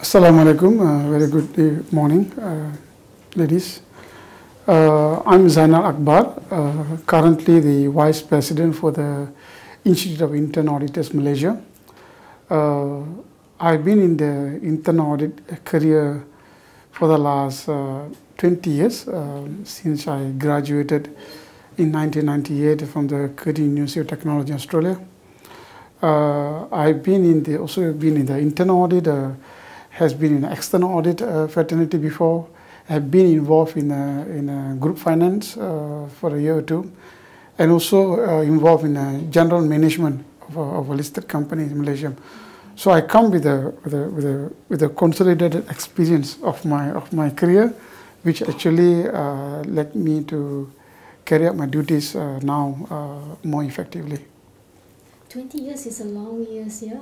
Assalamu alaikum. Uh, very good morning, uh, ladies. Uh, I'm Zainal Akbar, uh, currently the Vice President for the Institute of Internal Auditors Malaysia. Uh, I've been in the internal audit career for the last uh, 20 years since I graduated in 1998 from the Curtin University of Technology, Australia. Uh, I've been in the also been in the internal audit, uh, has been in external audit uh, fraternity before. Have been involved in a, in a group finance for a year or two, and also involved in general management of a, of a listed company in Malaysia. So I come with a with a with a with a consolidated experience of my of my career, which actually uh, led me to carry out my duties uh, now uh, more effectively. 20 years is a long years, yeah?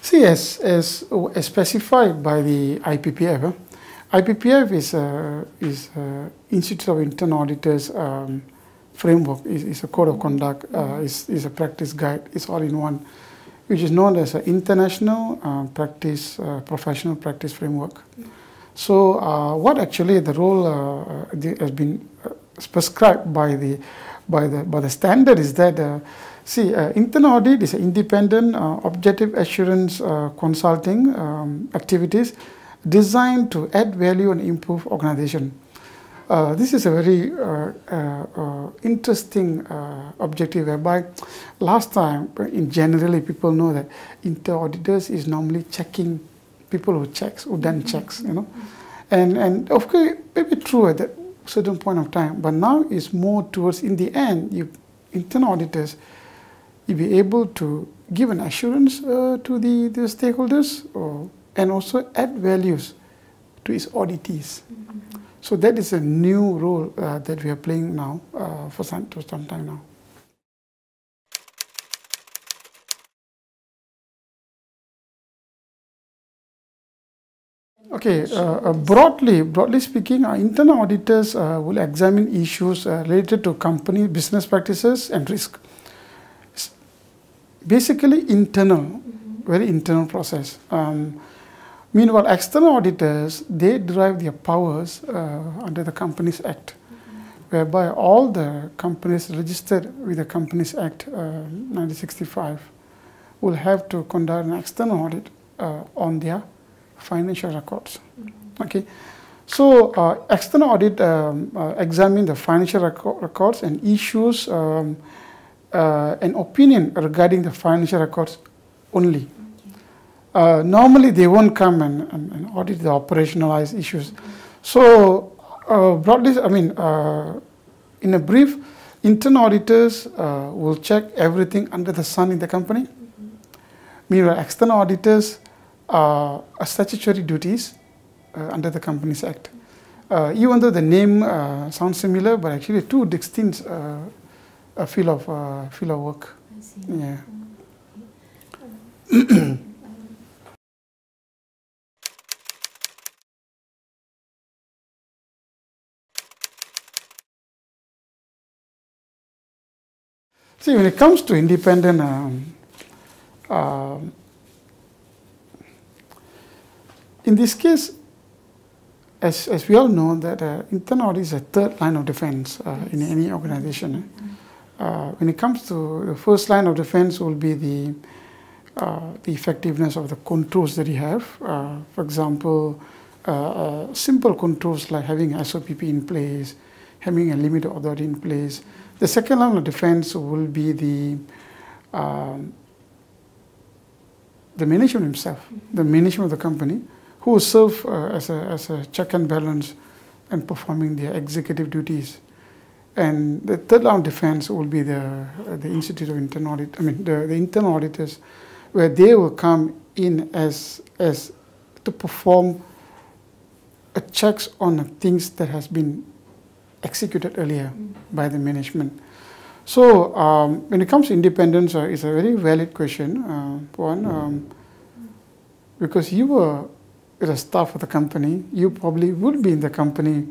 See, as, as, as specified by the IPPF, uh, IPPF is, a, is a Institute of Internal Auditors um, framework, is, is a code of conduct, uh, is, is a practice guide, it's all in one, which is known as an international uh, practice, uh, professional practice framework. So, uh, what actually the role uh, has been uh, prescribed by the, by the, by the standard is that uh, See, uh, internal audit is an independent uh, objective assurance uh, consulting um, activities designed to add value and improve organization. Uh, this is a very uh, uh, interesting objective whereby last time, in generally people know that internal auditors is normally checking people who checks, who done checks, you know. And, and of course, maybe true that certain point of time, but now it's more towards in the end, you internal auditors you be able to give an assurance uh, to the, the stakeholders or, and also add values to its auditees. Mm -hmm. So that is a new role uh, that we are playing now uh, for some, for some time now. Okay, uh, broadly, broadly speaking, our internal auditors uh, will examine issues uh, related to company business practices and risk basically internal, mm -hmm. very internal process. Um, meanwhile, external auditors, they derive their powers uh, under the Companies Act, mm -hmm. whereby all the companies registered with the Companies Act uh, 1965 will have to conduct an external audit uh, on their financial records. Mm -hmm. Okay. So, uh, external audit um, uh, examine the financial records and issues um, uh, an opinion regarding the financial records only. Uh, normally, they won't come and, and, and, audit the operationalized issues. So, uh, broadly, I mean, uh, in a brief, internal auditors will check everything under the sun in the company. Mm -hmm. Meanwhile, external auditors are statutory duties uh, under the Companies Act. even though the name sounds similar, but actually two distinct a field of uh, field of work. I see. Yeah. See, when it comes to independent, um, uh, in this case, as, as we all know, that uh, internal audit is a third line of defense uh, yes. in any organization. Mm -hmm. Uh, when it comes to the first line of defense will be the, uh, the effectiveness of the controls that you have. Uh, for example, uh, simple controls like having SOPP in place, having a limit authority in place. The second line of defense will be the um, the management himself, the management of the company, who serve uh, as, a, as a check and balance and performing their executive duties and the third line of defense will be the, uh, the Institute of Internal Audit, I mean, the, the internal auditors, where they will come in as, as to perform a checks on things that has been executed earlier mm. by the management. So um, when it comes to independence, uh, it's a very valid question, uh, one, um, because you were the staff of the company, you probably would be in the company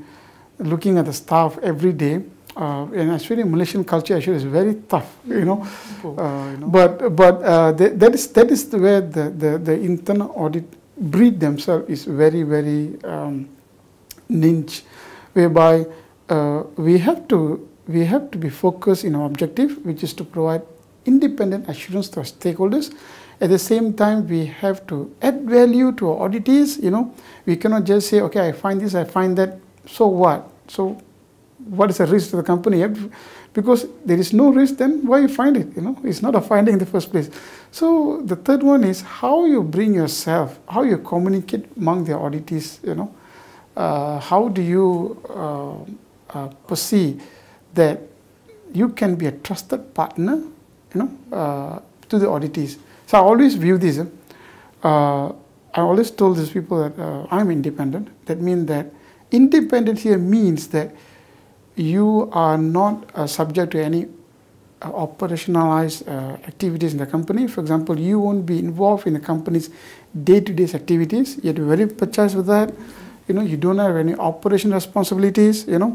looking at the staff every day uh, and actually Malaysian culture actually is very tough, you know. Uh, you know. But but uh, that, that is that is where the, the, the internal audit breed themselves is very very um, niche, whereby uh, we have to we have to be focused in our objective, which is to provide independent assurance to our stakeholders. At the same time, we have to add value to our auditees. You know, we cannot just say, okay, I find this, I find that. So what? So what is the risk to the company? Because there is no risk, then why you find it? You know, it's not a finding in the first place. So the third one is how you bring yourself, how you communicate among the auditees. You know, uh, how do you uh, uh, perceive that you can be a trusted partner, you know, uh, to the auditees. So I always view this. Uh, I always told these people that uh, I'm independent. That means that independent here means that you are not uh, subject to any uh, operationalized uh, activities in the company. For example, you won't be involved in the company's day-to-day -day activities. You have to be very precise with that. You know, you don't have any operation responsibilities. You know,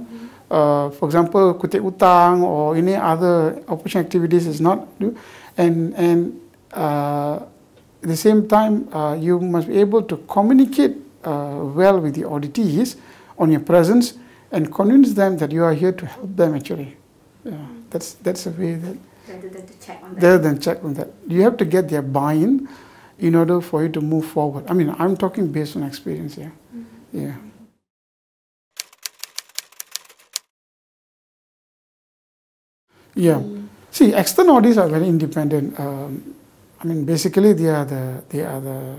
uh, for example, kutip utang or any other operation activities is not. And and at the same time, uh, you must be able to communicate well with the auditees on your presence and convince them that you are here to help them actually. Yeah, that's that's a way that rather than to check on that. Rather than check on that, you have to get their buy-in in order for you to move forward. I mean, I'm talking based on experience here. Mm -hmm. Yeah. Yeah. Mm. See, external audits are very independent. Um, I mean, basically, they are the they are the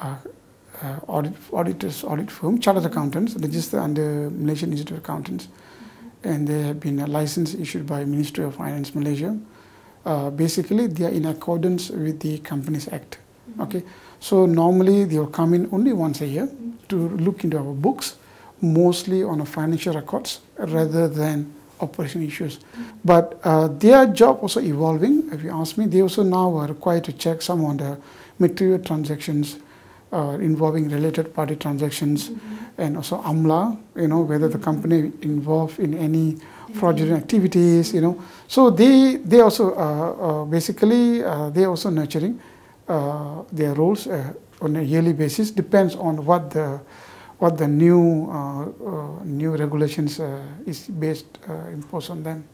uh, uh, audit, auditors, audit firm, chartered accountants, registered under Malaysian Institute of Accountants, and they have been a license issued by Ministry of Finance Malaysia. Uh, basically, they are in accordance with the Companies Act. Mm-hmm. Okay, so normally they will come in only once a year to look into our books, mostly on a financial records rather than operation issues. Mm-hmm. But uh, their job also evolving. If you ask me, they also now are required to check some on the material transactions uh, involving related party transactions mm -hmm. and also AMLA, you know, whether the company involved in any fraudulent activities, you know. So they, they also, uh, uh, basically, uh, they also nurturing uh, their roles uh, on a yearly basis, depends on what the, what the new, new regulations is based, imposed on them.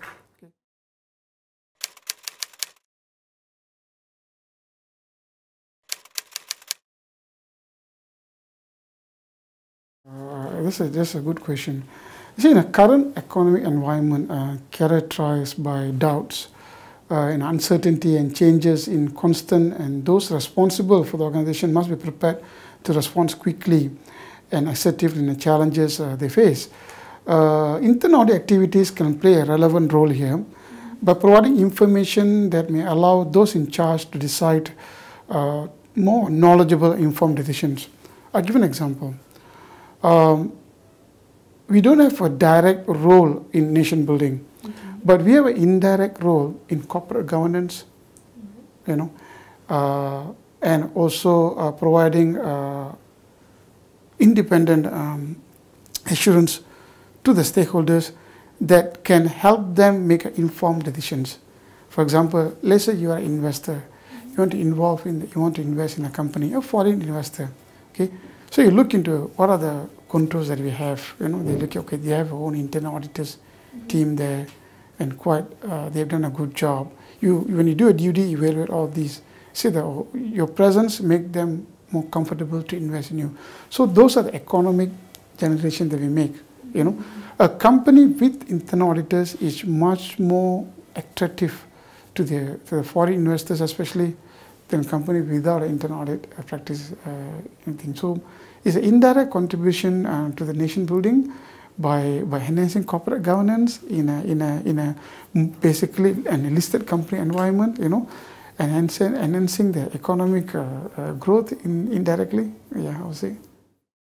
Uh, this is just a good question. You see, in a current economic environment uh, characterized by doubts uh, and uncertainty and changes in constant, and those responsible for the organization must be prepared to respond quickly and assertive in the challenges uh, they face. Uh, internal activities can play a relevant role here by providing information that may allow those in charge to decide uh, more knowledgeable, informed decisions. I'll give an example um, we don't have a direct role in nation building, but we have an indirect role in corporate governance, mm-hmm. you know, uh, and also uh, providing uh, independent um, assurance to the stakeholders that can help them make informed decisions. For example, let's say you are an investor, you want to involve in, the, you want to invest in a company, a foreign investor, okay? So you look into what are the controls that we have. You know, they look okay. They have own internal auditors team there, and quite uh, they've done a good job. You when you do a duty evaluate all these. See that your presence make them more comfortable to invest in you. So those are the economic generation that we make. You know, a company with internal auditors is much more attractive to the to the foreign investors, especially than a company without internal audit practice uh, anything. So it's an indirect contribution uh, to the nation building by, by enhancing corporate governance in a, in a, in a basically an listed company environment, you know, enhancing, enhancing the economic uh, uh, growth in, indirectly, yeah, I would say.